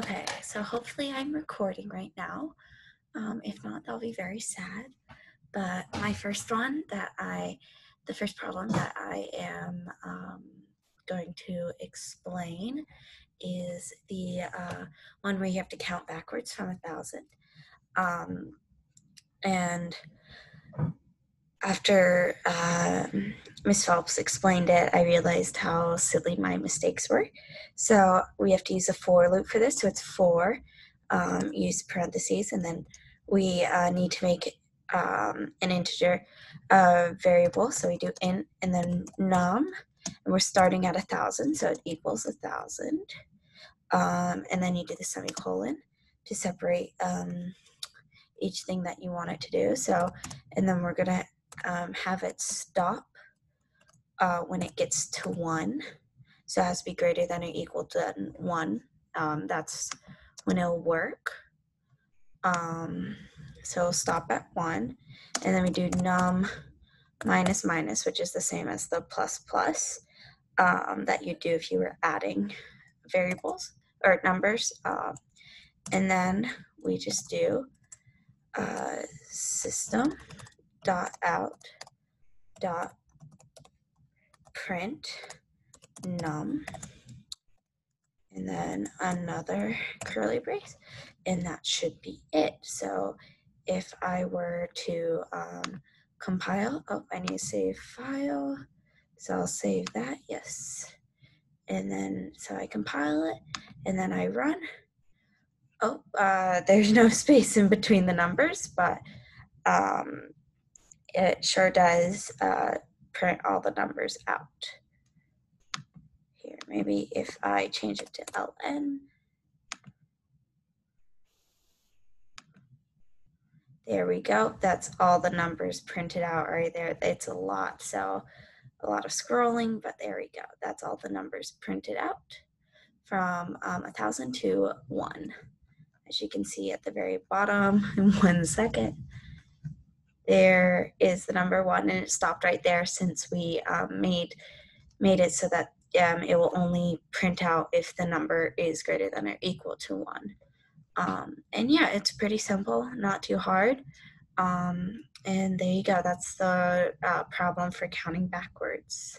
Okay, so hopefully I'm recording right now. Um, if not, that'll be very sad. But my first one that I, the first problem that I am um, going to explain is the uh, one where you have to count backwards from a thousand. Um, and after uh, Miss Phelps explained it, I realized how silly my mistakes were. So we have to use a for loop for this. So it's for, um, use parentheses, and then we uh, need to make um, an integer uh, variable. So we do int and then num, and we're starting at a thousand, so it equals a thousand. Um, and then you do the semicolon to separate um, each thing that you want it to do. So, and then we're gonna um, have it stop uh, when it gets to one. So it has to be greater than or equal to one. Um, that's when it'll work. Um, so stop at one. And then we do num minus minus, which is the same as the plus plus um, that you do if you were adding variables or numbers. Uh, and then we just do uh, system dot out dot print num and then another curly brace and that should be it. So if I were to um, compile oh I need to save file so I'll save that yes. And then so I compile it and then I run. Oh uh, there's no space in between the numbers but um, it sure does uh, print all the numbers out. Here, maybe if I change it to ln, there we go. That's all the numbers printed out right there. It's a lot, so a lot of scrolling, but there we go. That's all the numbers printed out from um, 1,000 to 1. As you can see at the very bottom in one second there is the number one and it stopped right there since we um, made made it so that um, it will only print out if the number is greater than or equal to one. Um, and yeah, it's pretty simple, not too hard. Um, and there you go. That's the uh, problem for counting backwards.